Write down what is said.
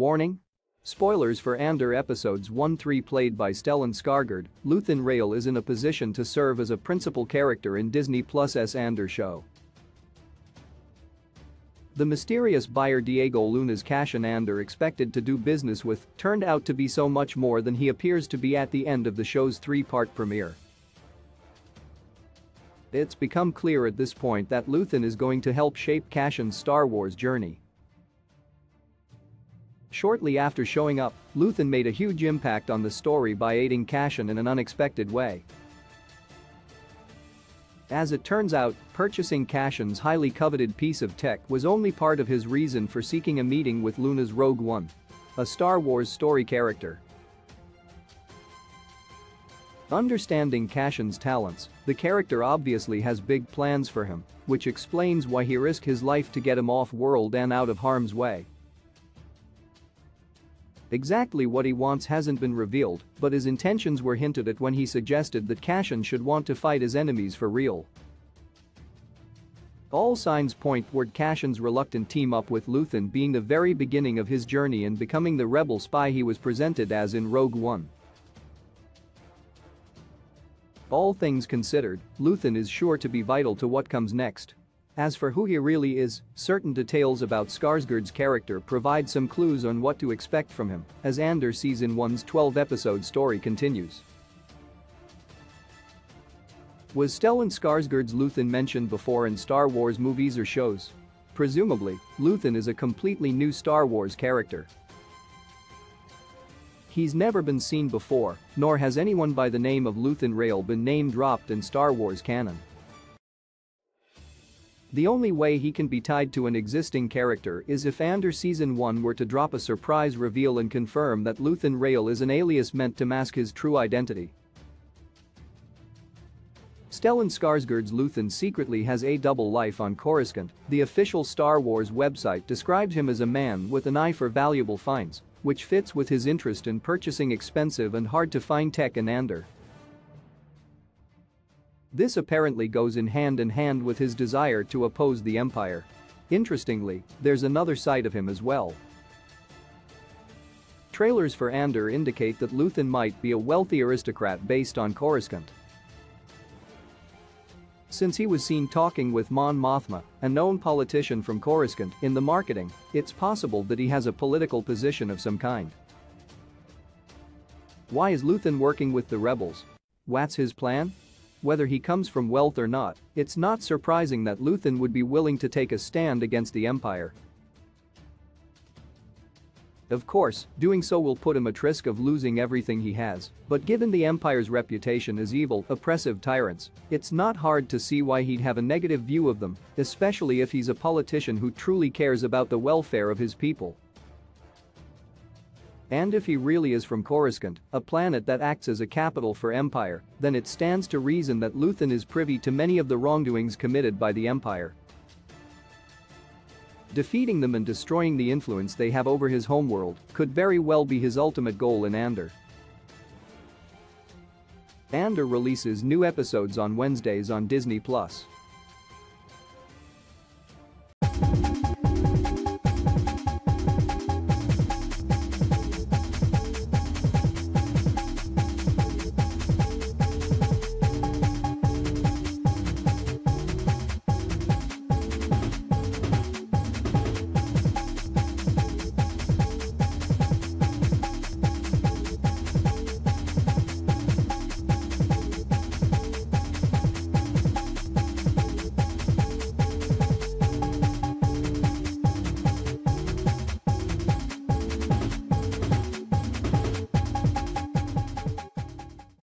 Warning? Spoilers for Andor episodes 1-3 played by Stellan Skarsgård, Luthen Rael is in a position to serve as a principal character in Disney Plus' Andor show. The mysterious buyer Diego Luna's Cassian Andor expected to do business with turned out to be so much more than he appears to be at the end of the show's three-part premiere. It's become clear at this point that Luthen is going to help shape Cassian's Star Wars journey. Shortly after showing up, Luthen made a huge impact on the story by aiding Cassian in an unexpected way. As it turns out, purchasing Cassian's highly coveted piece of tech was only part of his reason for seeking a meeting with Luna's Rogue One. A Star Wars story character. Understanding Cassian's talents, the character obviously has big plans for him, which explains why he risked his life to get him off-world and out of harm's way. Exactly what he wants hasn't been revealed, but his intentions were hinted at when he suggested that Cassian should want to fight his enemies for real. All signs point toward Cassian's reluctant team-up with Luthen being the very beginning of his journey in becoming the rebel spy he was presented as in Rogue One. All things considered, Luthen is sure to be vital to what comes next. As for who he really is, certain details about Skarsgård's character provide some clues on what to expect from him as Andor Season 1's 12-episode story continues. Was Stellan Skarsgård's Luthen mentioned before in Star Wars movies or shows? Presumably, Luthen is a completely new Star Wars character. He's never been seen before, nor has anyone by the name of Luthen Rael been name-dropped in Star Wars canon. The only way he can be tied to an existing character is if Andor Season 1 were to drop a surprise reveal and confirm that Luthen Rael is an alias meant to mask his true identity. Stellan Skarsgård's Luthen secretly has a double life on Coruscant, the official Star Wars website describes him as a man with an eye for valuable finds, which fits with his interest in purchasing expensive and hard-to-find tech in Andor. This apparently goes in hand in hand with his desire to oppose the Empire. Interestingly, there's another side of him as well. Trailers for Andor indicate that Luthen might be a wealthy aristocrat based on Coruscant. Since he was seen talking with Mon Mothma, a known politician from Coruscant, in the marketing, it's possible that he has a political position of some kind. Why is Luthen working with the rebels? What's his plan? Whether he comes from wealth or not, it's not surprising that Luthen would be willing to take a stand against the Empire. Of course, doing so will put him at risk of losing everything he has, but given the Empire's reputation as evil, oppressive tyrants, it's not hard to see why he'd have a negative view of them, especially if he's a politician who truly cares about the welfare of his people. And if he really is from Coruscant, a planet that acts as a capital for Empire, then it stands to reason that Luthen is privy to many of the wrongdoings committed by the Empire. Defeating them and destroying the influence they have over his homeworld could very well be his ultimate goal in Andor. Andor releases new episodes on Wednesdays on Disney+.